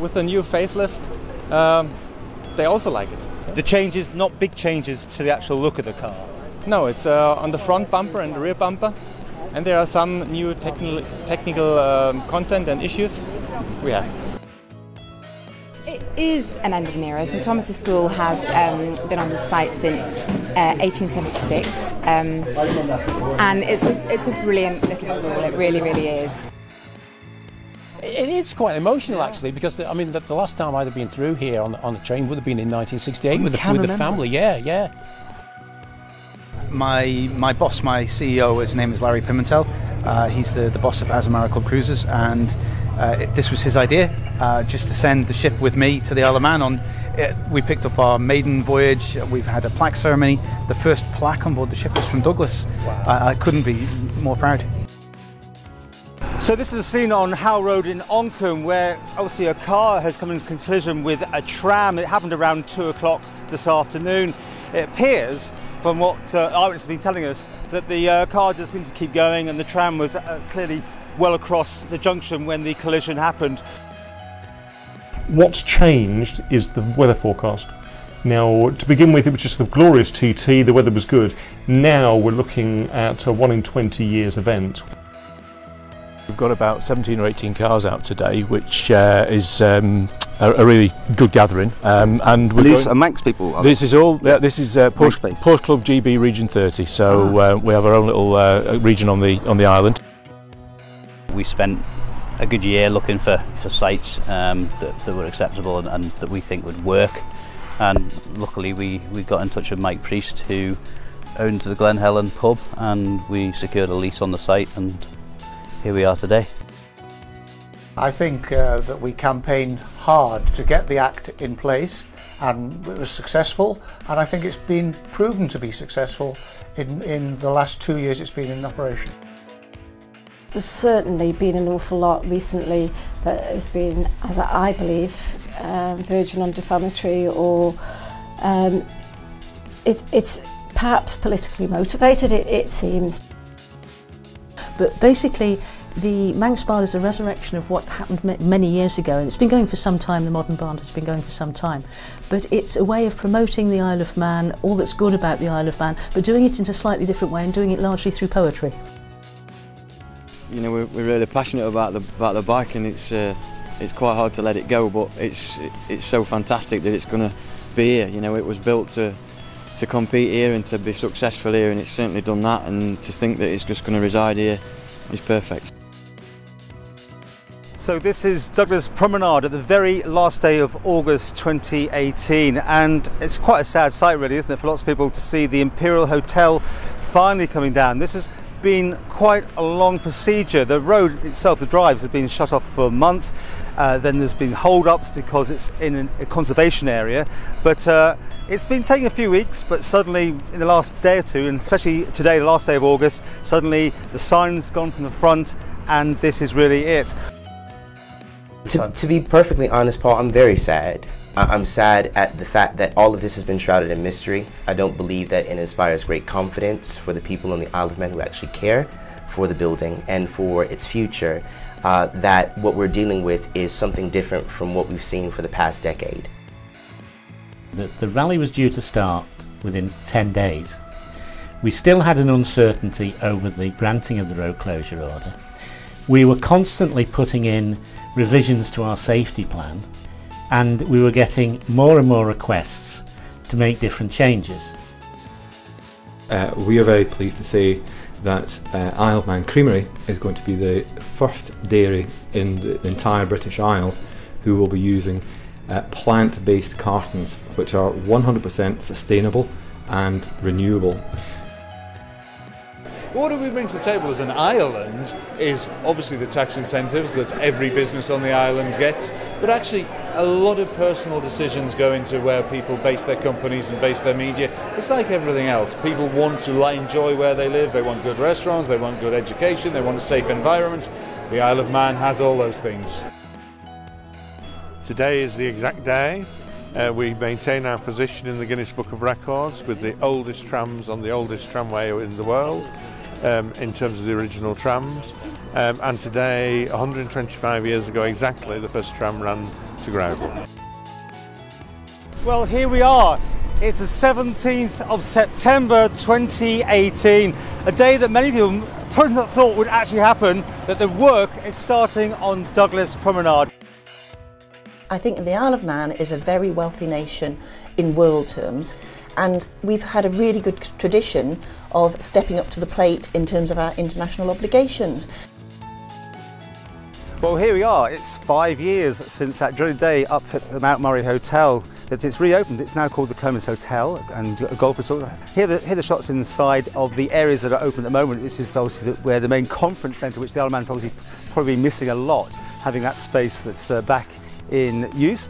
with the new facelift, um, they also like it. The changes, not big changes to the actual look of the car. No, it's uh, on the front bumper and the rear bumper, and there are some new technical technical um, content and issues we have. It is an end of an era. St Thomas's School has um, been on the site since uh, 1876, um, and it's a, it's a brilliant little school. It really, really is. It is quite emotional actually because the, I mean the, the, last time I'd have been through here on, on the train would have been in 1968 with, the, with the family. Yeah, yeah. My my boss, my CEO, his name is Larry Pimentel. Uh, he's the, the boss of Azamara Club Cruises, and uh, it, this was his idea, uh, just to send the ship with me to the Isle of Man. On it, we picked up our maiden voyage. We've had a plaque ceremony. The first plaque on board the ship was from Douglas. Wow. I, I couldn't be more proud. So this is a scene on Howe Road in Onchan where obviously a car has come in collision with a tram. It happened around two o'clock this afternoon. It appears, from what uh, eyewitnesses have been telling us, that the uh, car just seemed to keep going and the tram was uh, clearly well across the junction when the collision happened. What's changed is the weather forecast. Now, to begin with, it was just the glorious TT, the weather was good. Now we're looking at a 1 in 20 years event. We've got about 17 or 18 cars out today, which uh, is um, a, a, really good gathering. Um, and we're these going, are Manx people. This is all. Yeah, this is uh, Porsche, Porsche Club GB Region 30. So ah. uh, we have our own little uh, region on the on the island. We spent a good year looking for for sites um, that, that were acceptable and, and that we think would work. And luckily, we we got in touch with Mike Priest, who owned the Glen Helen pub, and we secured a lease on the site and here we are today. I think uh, that we campaigned hard to get the Act in place and it was successful and I think it's been proven to be successful in, in the last two years it's been in operation. There's certainly been an awful lot recently that has been, as I believe, um, verging on defamatory or um, it, it's perhaps politically motivated, it, it seems. But basically, the Manx Bard is a resurrection of what happened many years ago, and it's been going for some time, the modern bard has been going for some time. But it's a way of promoting the Isle of Man, all that's good about the Isle of Man, but doing it in a slightly different way and doing it largely through poetry. You know, we're, we're really passionate about the, about the bike, and it's, uh, it's quite hard to let it go, but it's, it's so fantastic that it's going to be here. You know, it was built to to compete here and to be successful here and it's certainly done that and to think that it's just going to reside here is perfect. So this is Douglas Promenade at the very last day of August 2018 and it's quite a sad sight really isn't it for lots of people to see the Imperial Hotel finally coming down. This has been quite a long procedure. The road itself, the drives, have been shut off for months. Uh, then there's been hold-ups because it's in a conservation area. But uh, it's been taking a few weeks, but suddenly in the last day or two, and especially today, the last day of August, suddenly the sign's gone from the front and this is really it. To, to be perfectly honest, Paul, I'm very sad. I'm sad at the fact that all of this has been shrouded in mystery. I don't believe that it inspires great confidence for the people on the Isle of Man who actually care for the building and for its future. Uh, that what we're dealing with is something different from what we've seen for the past decade. The, the rally was due to start within 10 days. We still had an uncertainty over the granting of the road closure order. We were constantly putting in revisions to our safety plan and we were getting more and more requests to make different changes. Uh, we are very pleased to say that uh, Isle of Man Creamery is going to be the first dairy in the entire British Isles who will be using uh, plant-based cartons which are 100% sustainable and renewable. What do we bring to the table as an island is obviously the tax incentives that every business on the island gets, but actually a lot of personal decisions go into where people base their companies and base their media. It's like everything else. People want to enjoy where they live, they want good restaurants, they want good education, they want a safe environment. The Isle of Man has all those things. Today is the exact day. Uh, we maintain our position in the Guinness Book of Records with the oldest trams on the oldest tramway in the world um, in terms of the original trams. Um, and today, 125 years ago exactly, the first tram ran to grow. Well, here we are. It's the 17th of September 2018, a day that many people probably not thought would actually happen, that the work is starting on Douglas Promenade. I think the Isle of Man is a very wealthy nation in world terms, and we've had a really good tradition of stepping up to the plate in terms of our international obligations. Well, here we are. It's five years since that dreaded day up at the Mount Murray Hotel that it's reopened. It's now called the Comis Hotel and a golf resort. Here, the, here are the shots inside of the areas that are open at the moment. This is obviously the, where the main conference centre, which the Isle of Man's obviously probably missing a lot, having that space that's uh, back in use.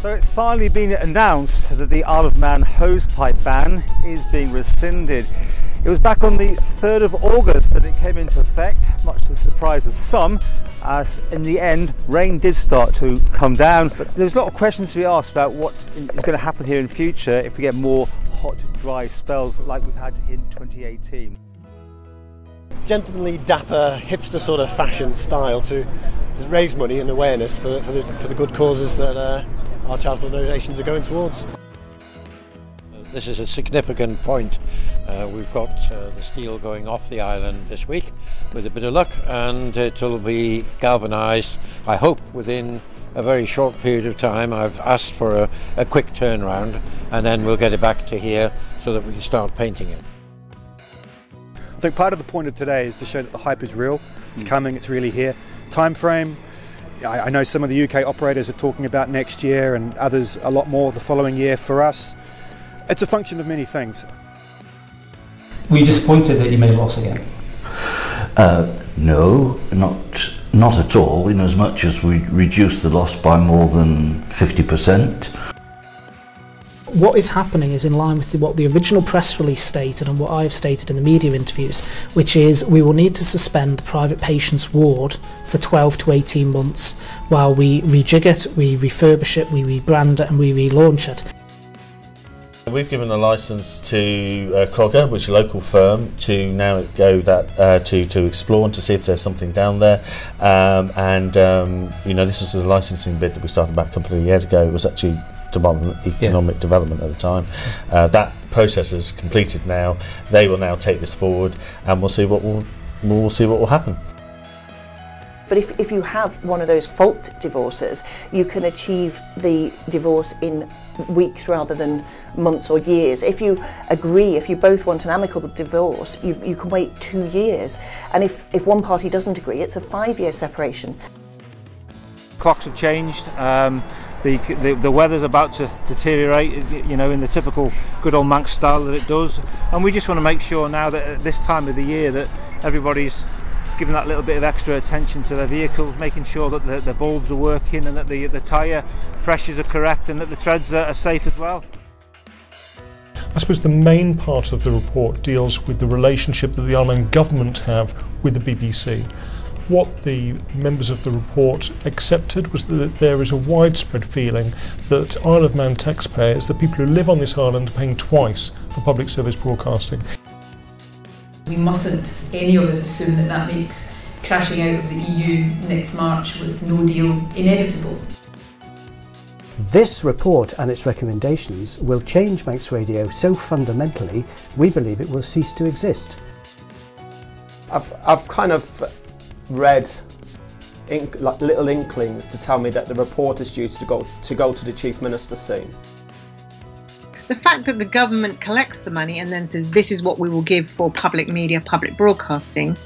So it's finally been announced that the Isle of Man hosepipe ban is being rescinded. It was back on the 3rd of August that it came into effect, much to the surprise of some, as in the end rain did start to come down. But there was a lot of questions to be asked about what is going to happen here in future if we get more hot, dry spells like we've had in 2018 gentlemanly, dapper, hipster sort of fashion style to, to raise money and awareness for, for, the, for the good causes that uh, our charitable donations are going towards. This is a significant point. Uh, we've got uh, the steel going off the island this week with a bit of luck, and it'll be galvanised, I hope, within a very short period of time. I've asked for a, a quick turnaround, and then we'll get it back to here so that we can start painting it. I think part of the point of today is to show that the hype is real. It's mm. coming. It's really here. Time frame. I, I know some of the UK operators are talking about next year, and others a lot more the following year. For us, it's a function of many things. Were you disappointed that you made a loss again? Uh, no, not not at all. In as much as we reduced the loss by more than fifty percent what is happening is in line with the, what the original press release stated and what I've stated in the media interviews, which is we will need to suspend the private patients ward for 12 to 18 months while we rejig it, we refurbish it, we rebrand it, and we relaunch it. We've given a license to uh, Crogga, which is a local firm, to now go that uh, to to explore and to see if there's something down there. Um, and um, you know, this is a licensing bid that we started back a couple of years ago. It was actually Department Economic yeah. Development at the time. Uh, that process is completed now. They will now take this forward, and we'll see what will we'll see what will happen. But if, if you have one of those fault divorces, you can achieve the divorce in weeks rather than months or years. If you agree, if you both want an amicable divorce, you, you can wait two years. And if, if one party doesn't agree, it's a five year separation. Clocks have changed. Um, the, the, the weather's about to deteriorate, you know, in the typical good old Manx style that it does. And we just want to make sure now that at this time of the year that everybody's giving that little bit of extra attention to their vehicles, making sure that the, the bulbs are working and that the, the tyre pressures are correct and that the treads are, are safe as well. I suppose the main part of the report deals with the relationship that the Ireland government have with the BBC what the members of the report accepted was that there is a widespread feeling that Isle of Man taxpayers, the people who live on this island, are paying twice for public service broadcasting. We mustn't, any of us, assume that that makes crashing out of the EU next March with no deal inevitable. This report and its recommendations will change Manx Radio so fundamentally, we believe it will cease to exist. I've, I've kind of read ink, like little inklings to tell me that the report is due to go to go to the chief minister soon. The fact that the government collects the money and then says this is what we will give for public media, public broadcasting,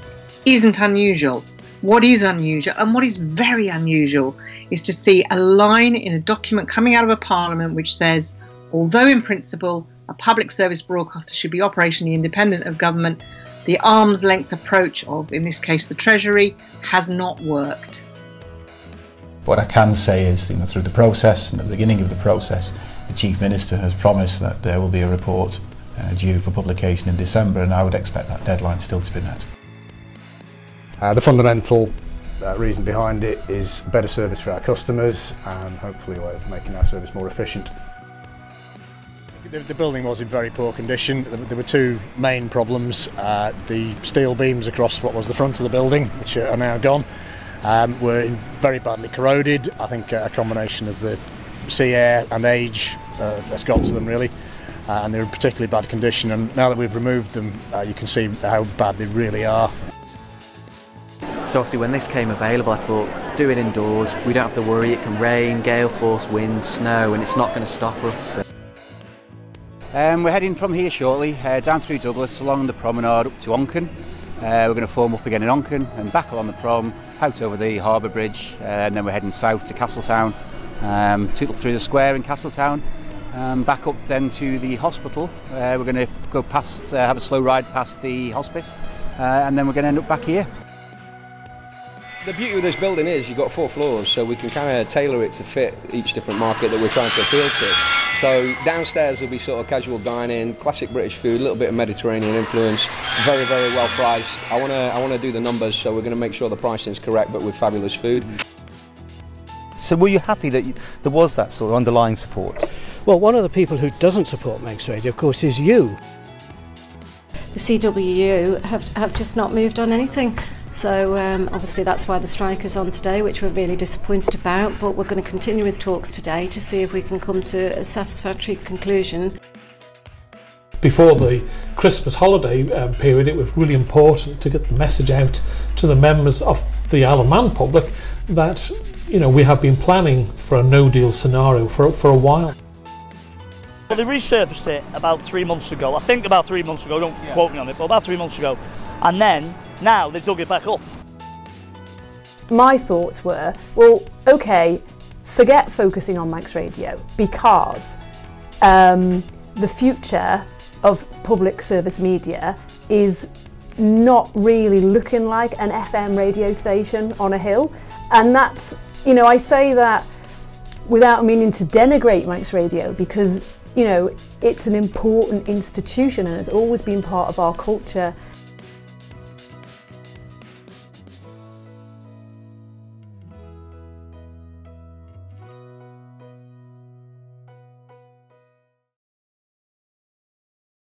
isn't unusual. What is unusual and what is very unusual is to see a line in a document coming out of a parliament which says, although in principle a public service broadcaster should be operationally independent of government, the arm's length approach of, in this case, the Treasury, has not worked. What I can say is, you know, through the process and at the beginning of the process, the Chief Minister has promised that there will be a report uh, due for publication in December, and I would expect that deadline still to be met. Uh, the fundamental uh, reason behind it is better service for our customers and hopefully a way of making our service more efficient. The, the, building was in very poor condition. There were two main problems. Uh, the steel beams across what was the front of the building, which are now gone, Um, were very badly corroded. I think a combination of the sea air and age uh, has got to them really. Uh, and they're in particularly bad condition. And now that we've removed them, uh, you can see how bad they really are. So obviously when this came available I thought do it indoors, we don't have to worry, it can rain, gale force, wind, snow and it's not going to stop us. Um, we're heading from here shortly, uh, down through Douglas, along the promenade up to Onchan. Uh, we're going to form up again in Onchan and back along the prom, out over the harbour bridge, uh, and then we're heading south to Castletown, um, through the square in Castletown, um, back up then to the hospital. Uh, we're going to go past, uh, have a slow ride past the hospice, uh, and then we're going to end up back here. The beauty of this building is you've got four floors, so we can kind of tailor it to fit each different market that we're trying to appeal to. So downstairs will be sort of casual dining, classic British food, a little bit of Mediterranean influence, very very well priced. I want to I want to do the numbers, so we're going to make sure the pricing is correct, but with fabulous food. So were you happy that you, there was that sort of underlying support? Well, one of the people who doesn't support Manx Radio, of course, is you. The CWU have, have just not moved on anything. So um, obviously that's why the strike is on today, which we're really disappointed about. But we're going to continue with talks today to see if we can come to a satisfactory conclusion. Before the Christmas holiday um, period, it was really important to get the message out to the members of the Isle of Man public that you know we have been planning for a no deal scenario for, for a while. Well, they resurfaced it about three months ago. I think about three months ago. Don't yeah. quote me on it, but about three months ago. And then now they've dug it back up. My thoughts were, well, okay, forget focusing on Manx Radio because um, the future of public service media is not really looking like an FM radio station on a hill. And that's, you know, I say that without meaning to denigrate Manx Radio because, you know, it's an important institution and has always been part of our culture